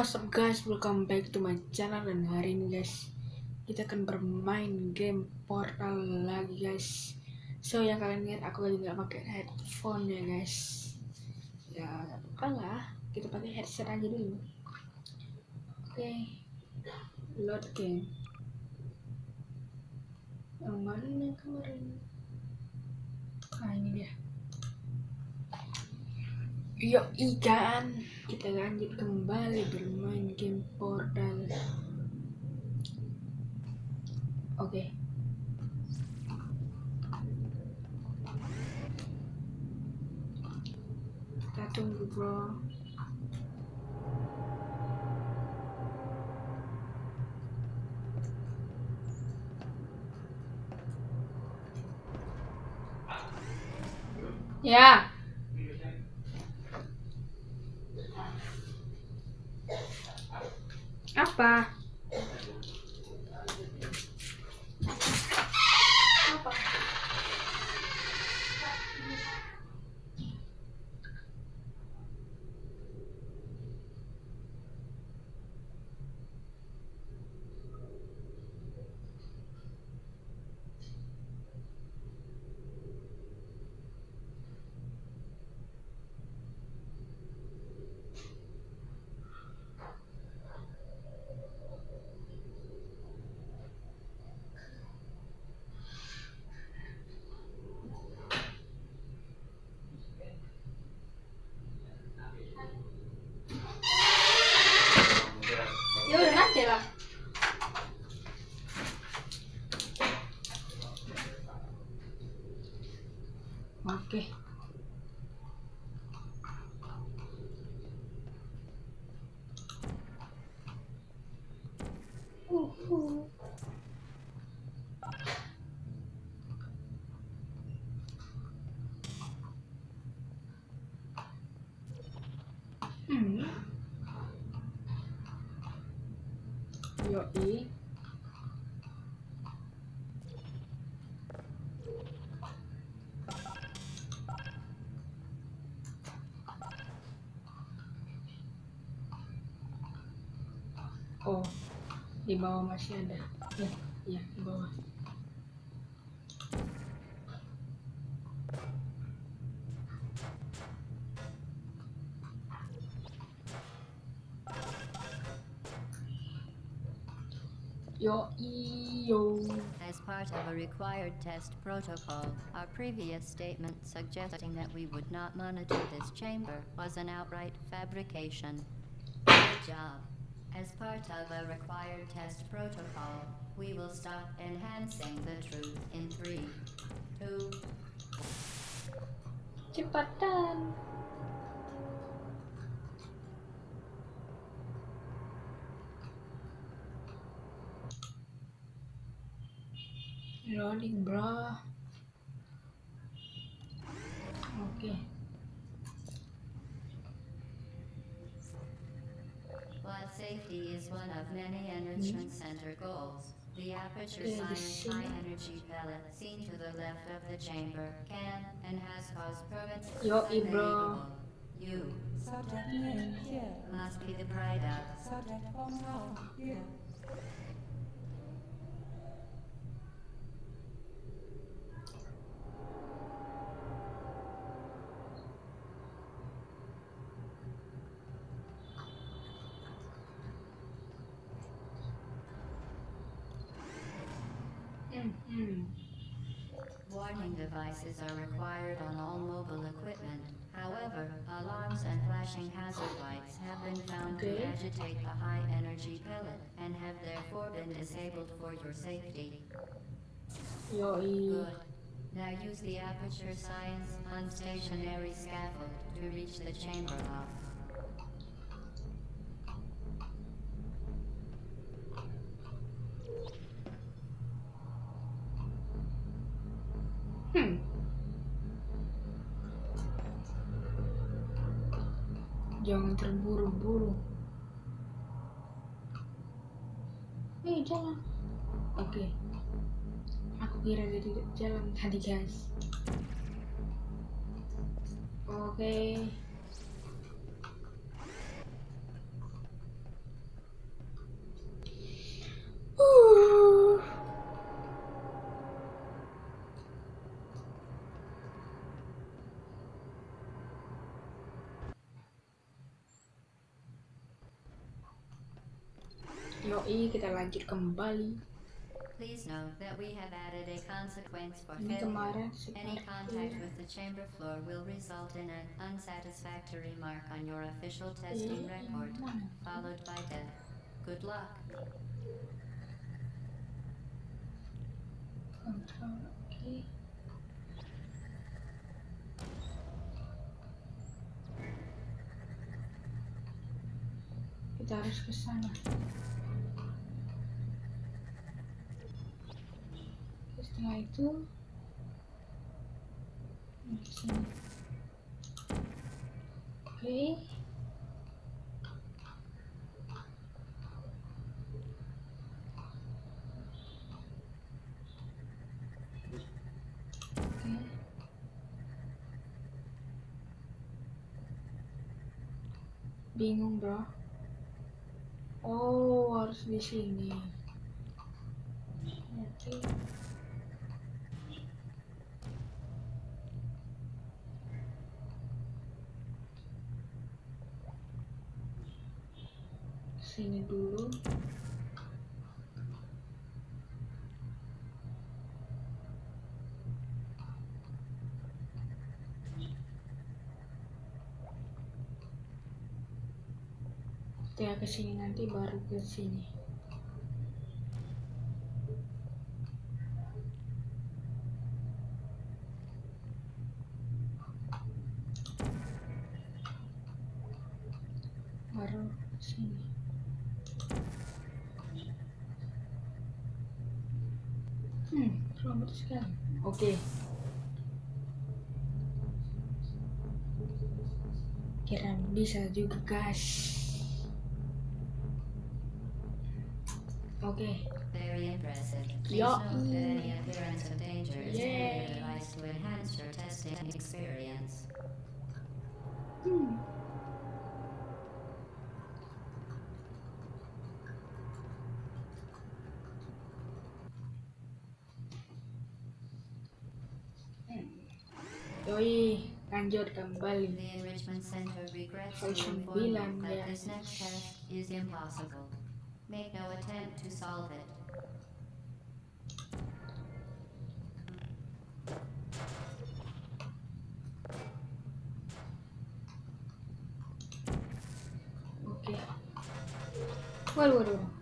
What's up guys, welcome back to my channel dan hari ini guys kita akan bermain game Portal lagi guys. So yang kalian lihat aku lagi nggak pakai headphone ya guys. Ya apa lah, kita pakai headset aja dulu. Oke, okay. load game. Yang mana kemarin? Nah ini dia. Yuk ikan kita lanjut kembali bermain game Portal. Oke. Okay. Kita tunggu bro. Ya. A pá. 嗯，有一哦。Di bawah masih ada. Ya, ya di bawah. Yo, yo. As part of a required test protocol, our previous statement suggesting that we would not monitor this chamber was an outright fabrication. Good job. As part of a required test protocol, we will stop enhancing the truth in three, two, Cepatan. Loading, bro. Safety is one of many enrichment center goals, the aperture Yeah, science high energy pellet seen to the left of the chamber can and has caused permanent Yo, and bro. You Subject name here. must be the pride of. Subject oh, hometown here. Hmm. Devices are required on all mobile equipment. However, alarms and flashing hazard lights have been found to agitate the high energy pellet and have therefore been disabled for your safety. Good. Now use the aperture science unstationary scaffold to reach the chamber lock. Hmm. Jangan terburu-buru. Eh, jalan. Oke. Aku kira dia tidak jalan tadi, guys. Oke. Kita lanjut kembali. Please note that we have added a consequence for failure. Any contact with the chamber floor will result in an unsatisfactory mark on your official testing record, followed by death. Good luck. Kontrol, oke. Kita harus ke sana. Setelah itu ke sini. Oke. Bingung, bro. Oh, harus di sini. Oke. Sini dulu. Setelah ke sini nanti baru ke sini. Baru sini. Oke. Kira bisa juga, guys. Oke. Very impressive. Please Yeah. note that any appearance of danger is Yay. merely a device to enhance your testing experience. Hmm. Yoi, lanjut kembali. The Enrichment Center regrets to inform you that this next test is impossible. Make no attempt to solve it. Oke. Waduh, waduh, waduh.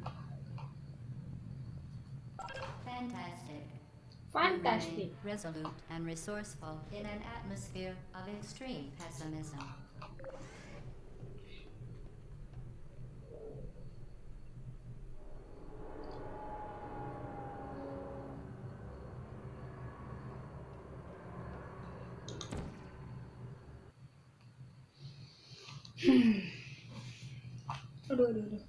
Fantastic. Resolute and resourceful in an atmosphere of extreme pessimism. Aduh, aduh, aduh.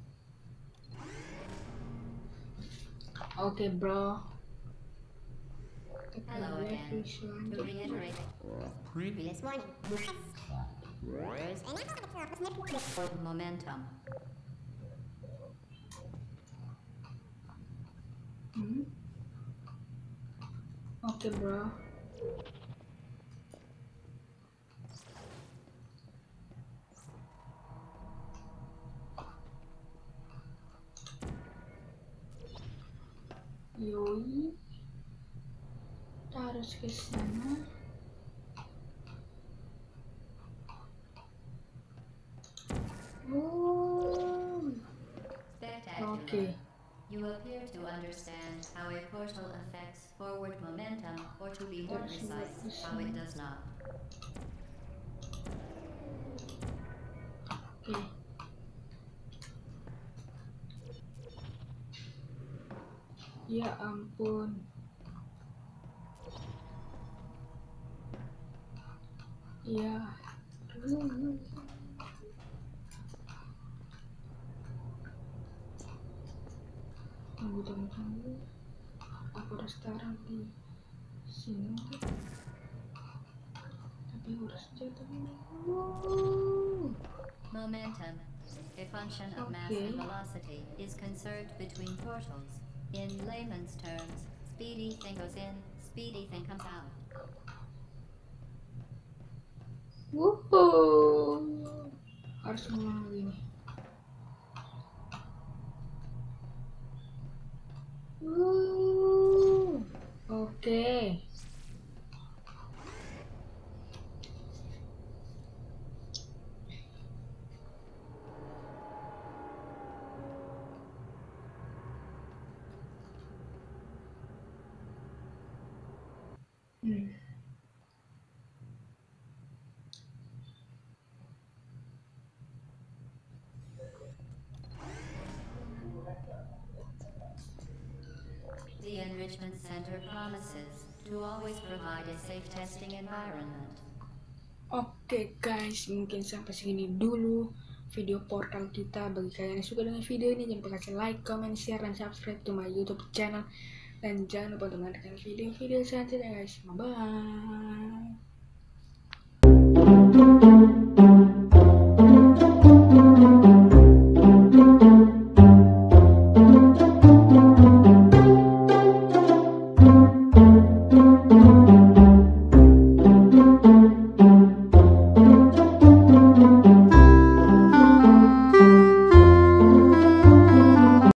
Bro. Kita Hello lihat again. di To selanjutnya. reiterate, previous Warning. momentum. Hmm? Oke, bro. Yoi. Kita harus ke sana. Oh. You appear to understand how a portal affects forward momentum, or to be more precise, how it does not. Oke. Ya ampun. Ya. Tunggu, tunggu, tunggu. Aku di sini. Tapi harus jatuh dulu. Momentum, a function of mass and velocity, is conserved between portals. In layman's terms, speedy thing goes in, speedy thing comes out. Wuhu. Harus ngomong lagi nih. Oke. Okay. The Enrichment Center promises to always provide a safe testing environment. Oke guys, mungkin sampai segini dulu video portal kita. Bagi kalian yang suka dengan video ini, jangan lupa kasih like, comment, share, dan subscribe to my YouTube channel. Dan jangan lupa untuk menonton video-video selanjutnya guys. Bye-bye.